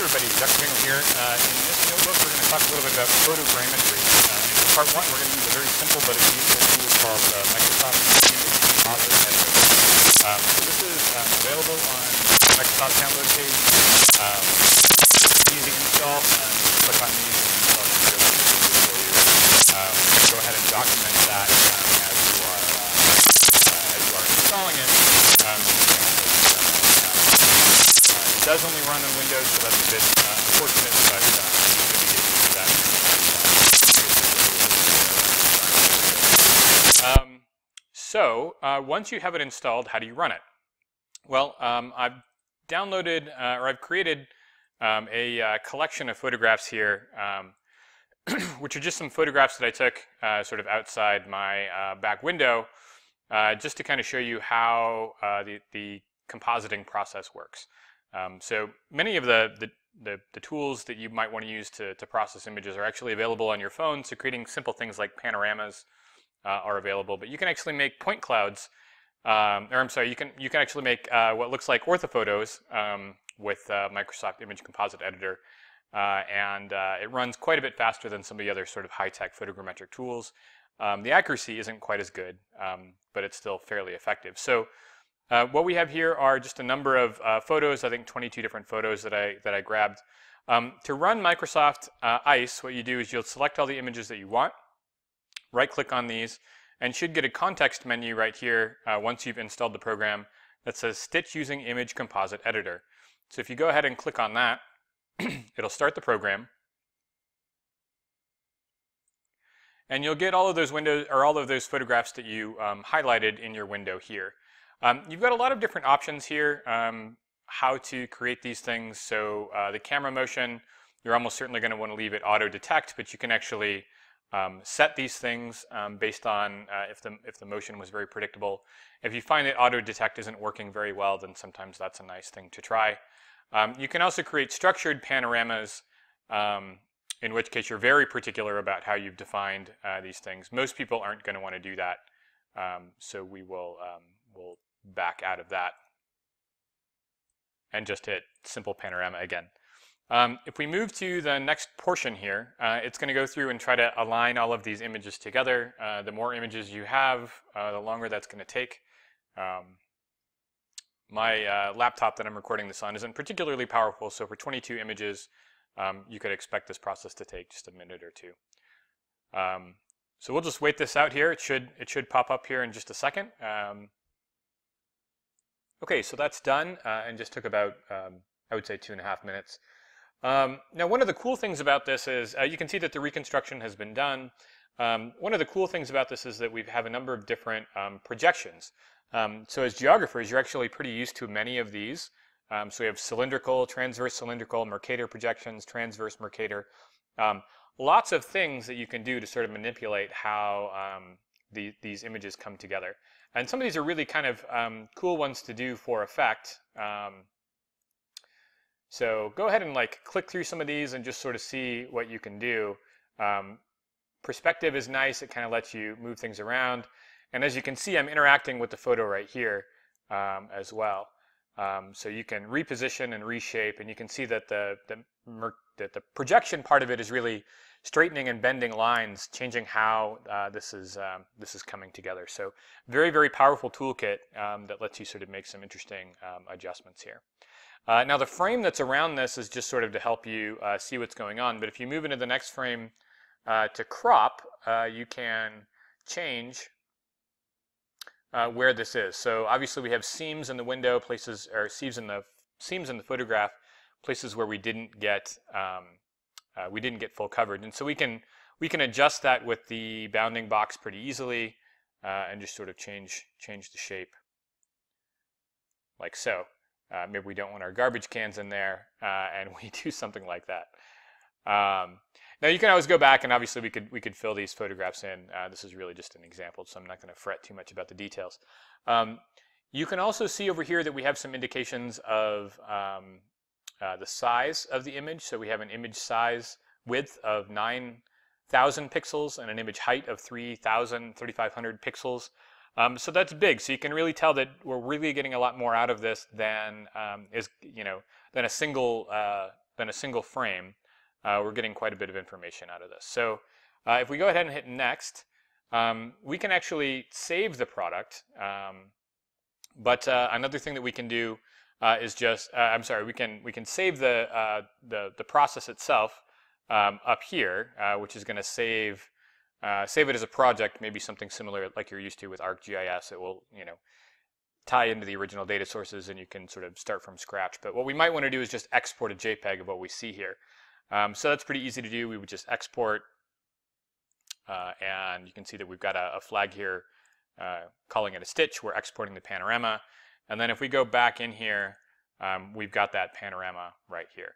everybody, Dr. Pingel here. Uh, in this notebook, we're going to talk a little bit about photogrammetry. Uh, in part one, we're going to use a very simple but useful tool called uh, Microsoft Composite Editor. Um, so this is um, available on Microsoft download page. Um, easy install. Um, click on these and install them for you. Um, go ahead and document that um, as you are uh, uh, as you are installing it. Um, it does only run on Windows, so that's a bit uh, unfortunate, but uh. Um, so uh, once you have it installed, how do you run it? Well, um, I've downloaded uh, or I've created um, a uh, collection of photographs here, um, which are just some photographs that I took uh, sort of outside my back window, just to kind of show you how the, the compositing process works. Um, so many of the, the, the, the, tools that you might want to use to, to process images are actually available on your phone. So creating simple things like panoramas uh, are available, but you can actually make point clouds. Um, or I'm sorry, you can you can actually make uh, what looks like orthophotos um, with uh, Microsoft Image Composite Editor, uh, and uh, it runs quite a bit faster than some of the other sort of high-tech photogrammetric tools. Um, the accuracy isn't quite as good, um, but it's still fairly effective. So uh, what we have here are just a number of uh, photos, I think 22 different photos that I, that I grabbed. Um, to run Microsoft uh, ICE, what you do is you'll select all the images that you want, right-click on these, and should get a context menu right here uh, once you've installed the program that says Stitch Using Image Composite Editor. So if you go ahead and click on that, it'll start the program. And you'll get all of those windows or all of those photographs that you um, highlighted in your window here. Um, you've got a lot of different options here, um, how to create these things. So uh, the camera motion, you're almost certainly going to want to leave it auto detect, but you can actually um, set these things um, based on uh, if, the, if the motion was very predictable. If you find that auto detect isn't working very well, then sometimes that's a nice thing to try. Um, you can also create structured panoramas, um, in which case you're very particular about how you've defined uh, these things. Most people aren't going to want to do that. so we will will back out of that and just hit simple panorama again. Um, if we move to the next portion here, uh, it's going to go through and try to align all of these images together. Uh, the more images you have, uh, the longer that's going to take. Um, my uh, laptop that I'm recording this on isn't particularly powerful, so for 22 images, um, you could expect this process to take just a minute or two. Um, so we'll just wait this out here. It should, it should pop up here in just a second. Okay, so that's done uh, and just took about, um, I would say, two and a half minutes. Um, now, one of the cool things about this is uh, you can see that the reconstruction has been done. Um, one of the cool things about this is that we have a number of different um, projections. Um, so as geographers, you're actually pretty used to many of these. Um, so we have cylindrical, transverse cylindrical, Mercator projections, transverse Mercator. lots of things that you can do to sort of manipulate how the, these images come together. And some of these are really kind of um, cool ones to do for effect. Um, so go ahead and like click through some of these and just sort of see what you can do. Um, perspective is nice. It kind of lets you move things around. And as you can see, I'm interacting with the photo right here um, as well. Um, so you can reposition and reshape, and you can see that the, the, that the projection part of it is really straightening and bending lines, changing how uh, this is um, this is coming together. So very very powerful toolkit um, that lets you sort of make some interesting um, adjustments here. Uh, now the frame that's around this is just sort of to help you uh, see what's going on. But if you move into the next frame uh, to crop, uh, you can change uh, where this is. So obviously we have seams in the window, places or seams in the seams in the photograph, places where we didn't get um, uh, we didn't get full coverage. And so we can, we can adjust that with the bounding box pretty easily uh, and just sort of change, change the shape like so. Uh, maybe we don't want our garbage cans in there, uh, and we do something like that. Um, now you can always go back, and obviously we could we could fill these photographs in. Uh, this is really just an example, so I'm not going to fret too much about the details. Um, you can also see over here that we have some indications of um, uh, the size of the image. So we have an image size width of 9,000 pixels and an image height of 3,000, 3,500 pixels. Um, so that's big. So you can really tell that we're really getting a lot more out of this than um, is you know than a single uh, than a single frame, uh, we're getting quite a bit of information out of this. So uh, if we go ahead and hit next, um, we can actually save the product. Um, but uh, another thing that we can do uh, is just, uh, I'm sorry, we can we can save the uh, the, the process itself um, up here, which is going to save save it as a project, maybe something similar like you're used to with ArcGIS. It will, you know, tie into the original data sources and you can sort of start from scratch. But what we might want to do is just export a JPEG of what we see here. Um, so that's pretty easy to do. We would just export uh, and you can see that we've got a, a flag here uh, calling it a stitch. We're exporting the panorama. And then if we go back in here, um, we've got that panorama right here.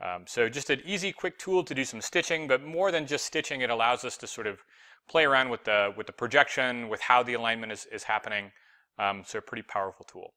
Um, so just an easy, quick tool to do some stitching, but more than just stitching, it allows us to sort of play around with the, with the projection, with how the alignment is, is happening. Um, so a pretty powerful tool.